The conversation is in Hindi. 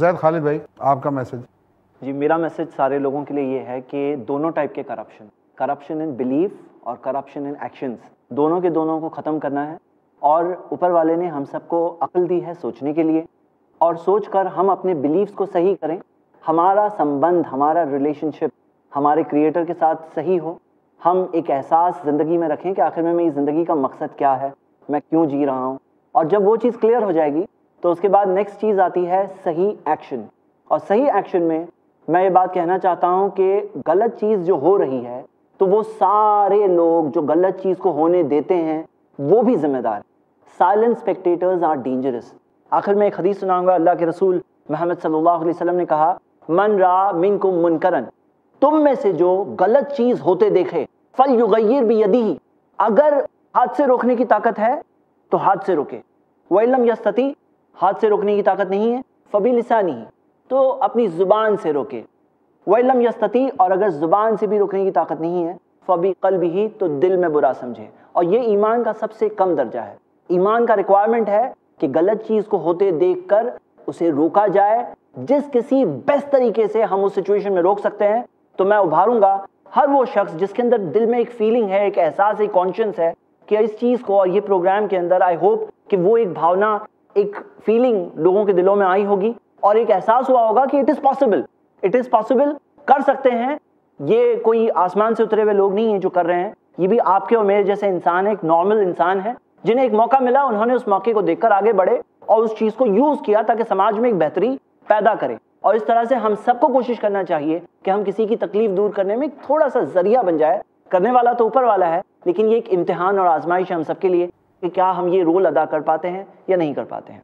जैद खालिद भाई, आपका मैसेज? जी, मेरा मैसेज सारे लोगों के लिए ये है कि दोनों टाइप के करप्शन करप्शन इन बिलीफ और करप्शन इन एक्शंस दोनों के दोनों को ख़त्म करना है और ऊपर वाले ने हम सबको अकल दी है सोचने के लिए और सोच कर हम अपने बिलीव्स को सही करें। हमारा संबंध, हमारा रिलेशनशिप हमारे क्रिएटर के साथ सही हो। हम एक एहसास ज़िंदगी में रखें कि आखिर में मेरी ज़िंदगी का मकसद क्या है, मैं क्यों जी रहा हूँ और जब वो चीज़ क्लियर हो जाएगी तो उसके बाद नेक्स्ट चीज़ आती है सही एक्शन और सही एक्शन में मैं ये बात कहना चाहता हूँ कि गलत चीज़ जो हो रही है तो वो सारे लोग जो गलत चीज़ को होने देते हैं, वो भी जिम्मेदार साइलेंट स्पेक्टेटर्स आर डेंजरस आखिर में एक हदीस सुनाऊँगा, अल्लाह के रसूल मोहम्मद सल्लल्लाहु अलैहि वसल्लम ने कहा, मन रा मिन को मुनकरन. तुम में से जो गलत चीज़ होते देखे, फल युगैर भी यदि अगर हाथ से रोकने की ताकत है तो हाथ से रोके। वलम यस्तती हाथ से रोकने की ताकत नहीं है फबी लिसानी तो अपनी ज़ुबान से रोके। वलम यस्तती, और अगर ज़ुबान से भी रोकने की ताकत नहीं है फबी कल्ब ही तो दिल में बुरा समझे। और ये ईमान का सबसे कम दर्जा है। ईमान का रिक्वायरमेंट है कि गलत चीज़ को होते देख कर उसे रोका जाए। जिस किसी बेस्ट तरीके से हम उस सिचुएशन में रोक सकते हैं तो मैं उभारूँगा। हर वो शख्स जिसके अंदर दिल में एक फीलिंग है, एक एहसास, एक कॉन्शियस है कि इस चीज़ को और ये प्रोग्राम के अंदर आई होप कि वो एक भावना एक फीलिंग लोगों के दिलों में आई होगी और एक एहसास हुआ होगा कि it is possible it is possible कर सकते हैं। ये कोई आसमान से उतरे हुए लोग नहीं हैं जो कर रहे हैं। ये भी आपके और मेरे जैसे इंसान है, एक नॉर्मल इंसान है, जिन्हें एक मौका मिला, उन्होंने उस मौके को देखकर आगे बढ़े और उस चीज़ को यूज़ किया ताकि समाज में एक बेहतरी पैदा करें। और इस तरह से हम सबको कोशिश करना चाहिए कि हम किसी की तकलीफ़ दूर करने में थोड़ा सा ज़रिया बन जाए। करने वाला तो ऊपर वाला है, लेकिन ये एक इम्तिहान और आजमाइश है हम सबके लिए। कि क्या हम ये रोल अदा कर पाते हैं या नहीं कर पाते हैं।